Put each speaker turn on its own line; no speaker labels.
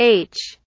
h.